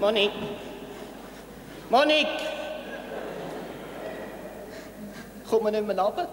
Monique. Monique! Kommt man nicht mehr runter?